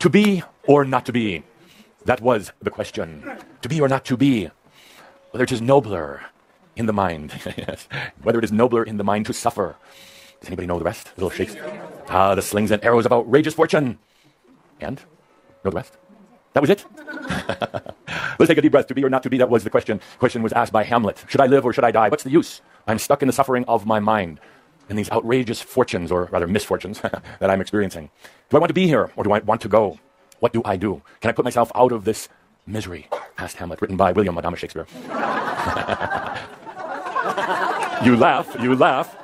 To be or not to be? That was the question. To be or not to be? Whether it is nobler in the mind. yes. Whether it is nobler in the mind to suffer. Does anybody know the rest? little shakes. Ah, the slings and arrows of outrageous fortune. And? Know the rest? That was it? Let's take a deep breath. To be or not to be, that was the question. The question was asked by Hamlet. Should I live or should I die? What's the use? I'm stuck in the suffering of my mind in these outrageous fortunes, or rather misfortunes, that I'm experiencing. Do I want to be here or do I want to go? What do I do? Can I put myself out of this misery? asked Hamlet, written by William Adamus Shakespeare. you laugh, you laugh.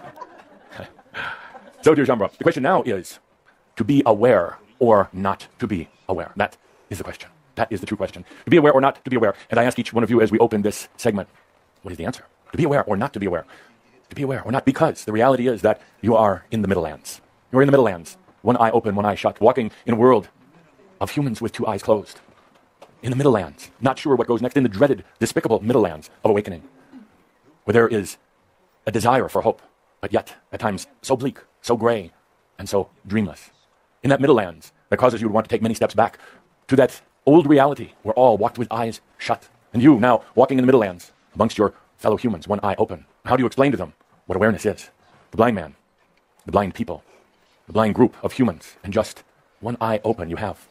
so, dear Shaumbra, the question now is to be aware or not to be aware. That is the question. That is the true question. To be aware or not to be aware. And I ask each one of you as we open this segment, what is the answer? To be aware or not to be aware? To be aware or not, because the reality is that you are in the middle lands. You're in the middle lands, one eye open, one eye shut, walking in a world of humans with two eyes closed. In the middle lands, not sure what goes next, in the dreaded, despicable middle lands of awakening, where there is a desire for hope, but yet at times so bleak, so gray, and so dreamless. In that middle lands that causes you to want to take many steps back to that old reality where all walked with eyes shut. And you now walking in the middle lands amongst your fellow humans, one eye open. How do you explain to them what awareness is? The blind man, the blind people, the blind group of humans, and just one eye open you have.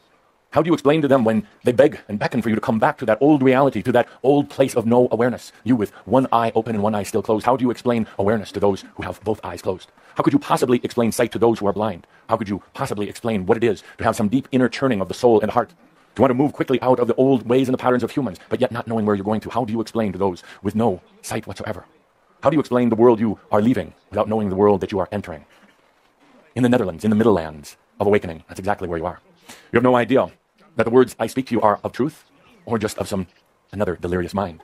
How do you explain to them when they beg and beckon for you to come back to that old reality, to that old place of no awareness? You with one eye open and one eye still closed. How do you explain awareness to those who have both eyes closed? How could you possibly explain sight to those who are blind? How could you possibly explain what it is to have some deep inner churning of the soul and heart? To want to move quickly out of the old ways and the patterns of humans, but yet not knowing where you're going to? How do you explain to those with no sight whatsoever? How do you explain the world you are leaving without knowing the world that you are entering? In the Netherlands, in the middle lands of awakening, that's exactly where you are. You have no idea that the words I speak to you are of truth or just of some another delirious mind.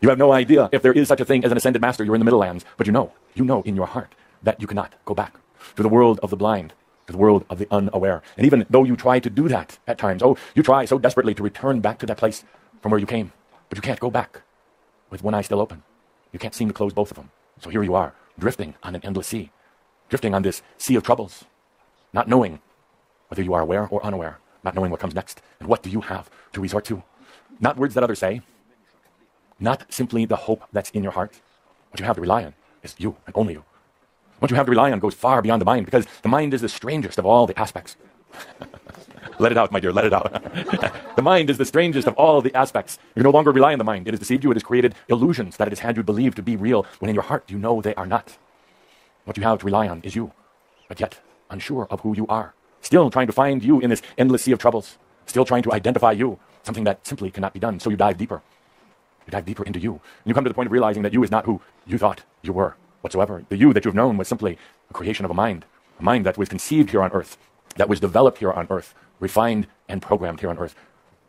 You have no idea if there is such a thing as an ascended master. You're in the middle lands, but you know, you know in your heart that you cannot go back to the world of the blind, to the world of the unaware. And even though you try to do that at times, oh, you try so desperately to return back to that place from where you came, but you can't go back with one eye still open. You can't seem to close both of them. So here you are, drifting on an endless sea, drifting on this sea of troubles, not knowing whether you are aware or unaware not knowing what comes next. And what do you have to resort to? Not words that others say, not simply the hope that's in your heart. What you have to rely on is you and only you. What you have to rely on goes far beyond the mind because the mind is the strangest of all the aspects. let it out, my dear, let it out. the mind is the strangest of all the aspects. You no longer rely on the mind. It has deceived you, it has created illusions that it has had you believe to be real when in your heart you know they are not. What you have to rely on is you, but yet unsure of who you are still trying to find you in this endless sea of troubles, still trying to identify you, something that simply cannot be done. So you dive deeper. You dive deeper into you. And you come to the point of realizing that you is not who you thought you were whatsoever. The you that you've known was simply a creation of a mind, a mind that was conceived here on earth, that was developed here on earth, refined and programmed here on earth.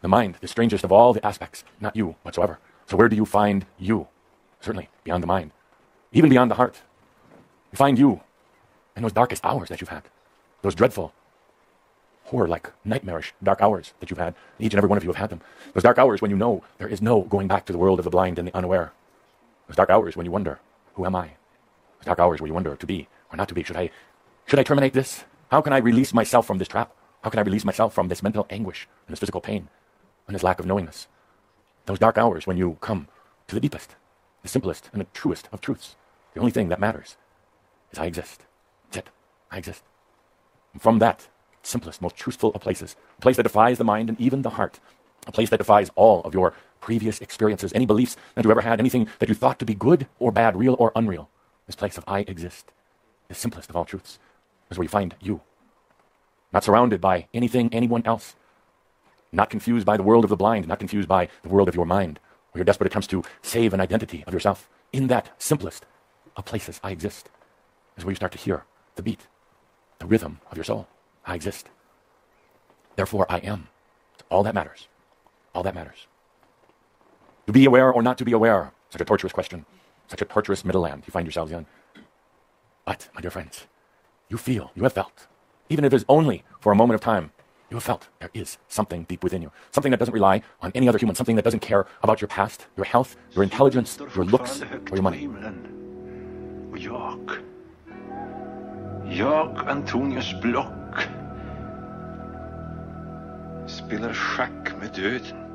The mind, the strangest of all the aspects, not you whatsoever. So where do you find you? Certainly beyond the mind, even beyond the heart. You find you in those darkest hours that you've had, those dreadful, horror like nightmarish dark hours that you've had. Each and every one of you have had them. Those dark hours when you know there is no going back to the world of the blind and the unaware. Those dark hours when you wonder, who am I? Those dark hours where you wonder to be or not to be. Should I, should I terminate this? How can I release myself from this trap? How can I release myself from this mental anguish and this physical pain and this lack of knowingness? Those dark hours when you come to the deepest, the simplest, and the truest of truths. The only thing that matters is I exist. That's it. I exist. And from that, simplest, most truthful of places, a place that defies the mind and even the heart, a place that defies all of your previous experiences, any beliefs that you ever had, anything that you thought to be good or bad, real or unreal. This place of I exist, the simplest of all truths, is where you find you. Not surrounded by anything, anyone else. Not confused by the world of the blind, not confused by the world of your mind, where your desperate attempts to save an identity of yourself. In that simplest of places, I exist, is where you start to hear the beat, the rhythm of your soul. I exist. Therefore, I am. It's all that matters. All that matters. To be aware or not to be aware, such a torturous question, such a torturous middle land you find yourselves in. But, my dear friends, you feel, you have felt, even if it is only for a moment of time, you have felt there is something deep within you. Something that doesn't rely on any other human. Something that doesn't care about your past, your health, your intelligence, your looks, or your money. Jag, Antonius Block, spelar schack med döden.